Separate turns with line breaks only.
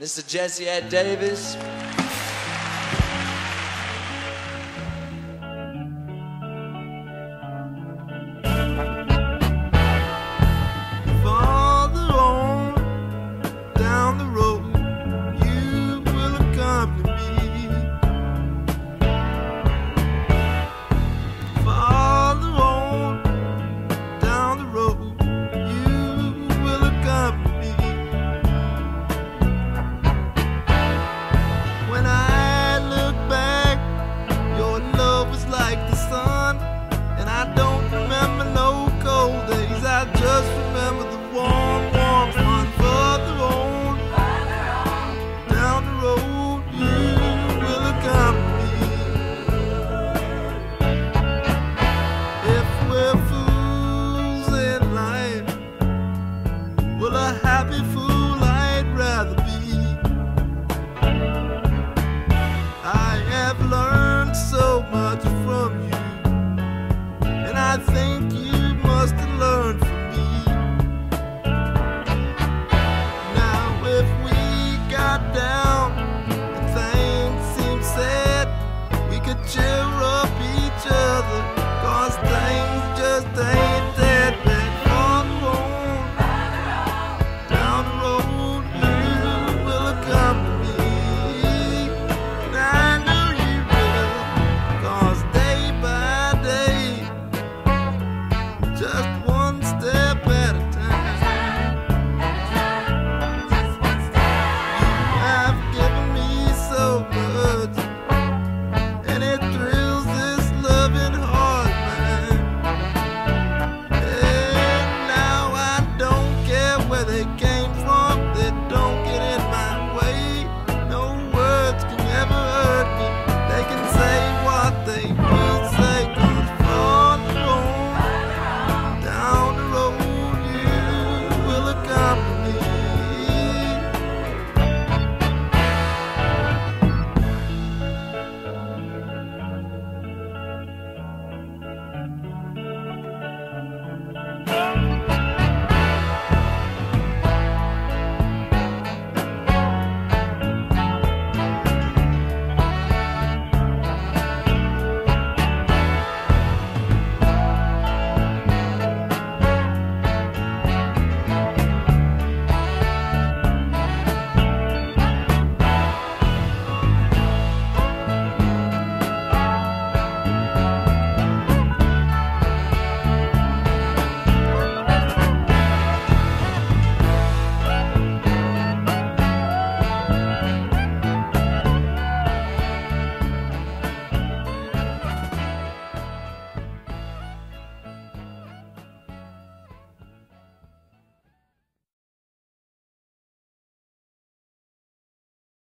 Mr. Jesse Ed Davis. I thank you.